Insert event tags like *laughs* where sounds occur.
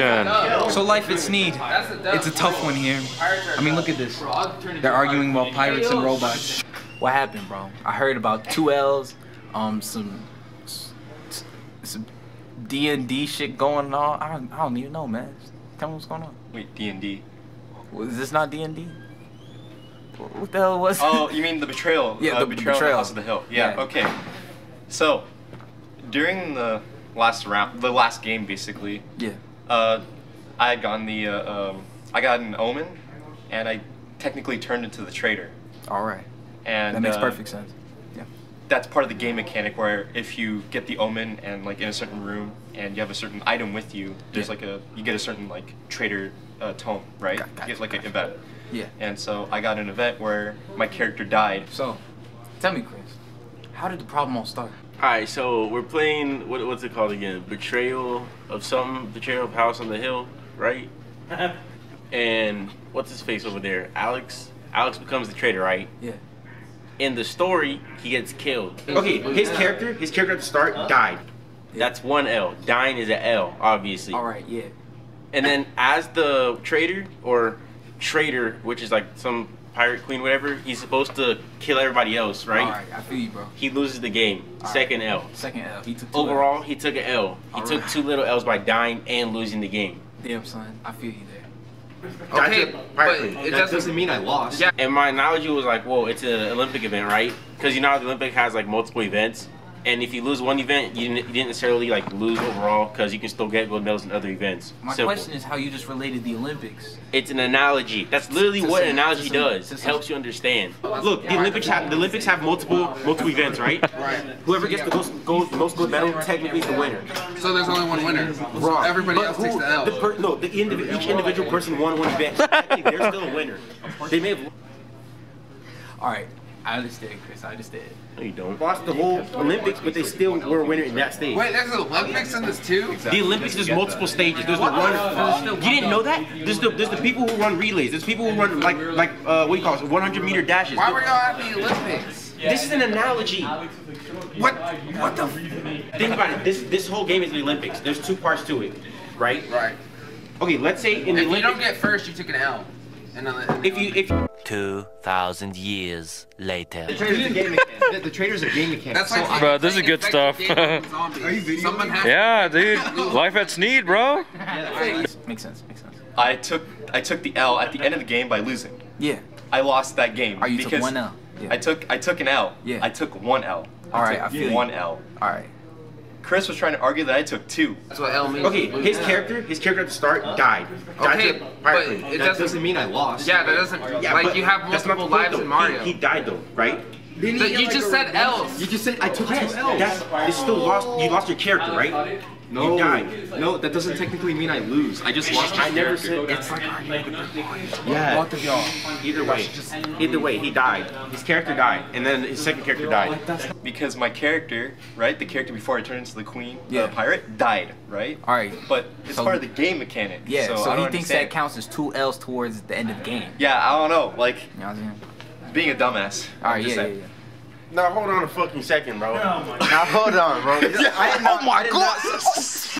question. So life at Sneed, it's a tough one here. I mean, look at this. They're arguing about pirates and robots. What happened, bro? I heard about two L's, um, some, some D and D shit going on. I don't, I don't even know, man. Tell me what's going on. Wait, D and D. Was this not D and D? What the hell was? Oh, you mean the betrayal? *laughs* Yeah, uh, the betrayal, of betrayal. House of the Hill. Yeah, Yeah. Okay. So, during the last round, the last game, basically, Yeah. Uh, I had gotten the, uh, um, I got an omen, and I technically turned into the traitor. All right. And That makes uh, perfect sense. Yeah. That's part of the game mechanic where if you get the omen and like in a certain room and you have a certain item with you, there's Yeah. like a you get a certain like traitor uh, tome, right? Got- you get like an event. Yeah. And so I got an event where my character died. So, tell me, Chris, how did the problem all start? Alright, so we're playing what, what's it called again? Betrayal of something, betrayal of House on the Hill, right? *laughs* and what's his face over there? Alex. Alex becomes the traitor, right? Yeah. In the story, he gets killed. Okay, his character, his character at the start died. That's one L. Dying is an L, obviously. All right. Yeah. And then as the traitor or traitor, which is like some pirate queen, whatever, he's supposed to kill everybody else, right? All right. I feel you, bro. He loses the game. All Second L. Second L. He took two Overall, he took an L. He All took right. two little L's by dying and losing the game. Damn, son. I feel you there. Okay, Died but it That doesn't doesn't mean I lost. Yeah. And my analogy was like, whoa, it's an Olympic event, right? Because you know how the Olympic has like multiple events, and if you lose one event, you didn't, you didn't necessarily like lose overall because you can still get gold medals in other events. My Simple. question is how you just related the Olympics. It's an analogy. That's literally what an analogy to does. to some- Helps you understand. Look, the Olympics have the Olympics have multiple multiple events, right? *laughs* Right. Whoever gets the most gold, most gold medal technically is the winner. So there's only one winner. Wrong. Everybody But else takes the L. The per, no, the indiv- each individual person won one event. *laughs* Technically, they're still a winner. They may have All right. I understand, Chris. I understand. No, you don't. lost the whole Olympics, but they still were a winner in that stage. Wait, there's Olympics in this too? The Olympics, there's multiple stages. There's the run. You didn't know that? There's the there's the people who run relays. There's people who run like like uh, what do you call it? 100 meter dashes. Why were y'all at the Olympics? This is an analogy. What what the? Think about it. This this whole game is the Olympics. There's two parts to it, right? Right. Okay, let's say in the If you don't get first, you took an L. And then if you if 2,000 years later. the traitor's a game mechanic. The, the traitor's a game mechanic. that's like Bro, this is good stuff. game with. *laughs* Someone has Yeah, dude. Life at Sneed, bro. Makes sense. Makes sense. I took I took the L at the end of the game by losing. Yeah. I lost that game Oh, you because took one L. Yeah. I took I took an L. Yeah. I took one L. All right, took I feel you. one L. All right. Chris was trying to argue that I took two. That's what L means. Okay, his character, his character at the start died. Died Okay, to but pirate queen. it doesn't, mean I lost. Yeah, that doesn't. Yeah, like but you have that's not multiple the point, lives though. in Mario. He, he died though, right? But you just said L's. You just said I took yes, two L's. That's it's still lost. You lost your character, right? No, You died. no, that doesn't technically mean I lose. I just lost my I never character. said it's like yeah. Both of y'all. Either way, either way, he died. His character died, and then his second character died. Because my character, right, the character before I turned into the queen, Yeah. the pirate, died, right? All right. But it's So- part of the game mechanic. Yeah. So, So, he don't thinks understand. that counts as two L's towards the end of the game. Yeah, I don't know. Like You know what I'm saying? being a dumbass. All I'm right. just Yeah. Yeah. Yeah. Now hold on a fucking second, bro. Oh now hold on, bro. *laughs* I Oh my not- *laughs*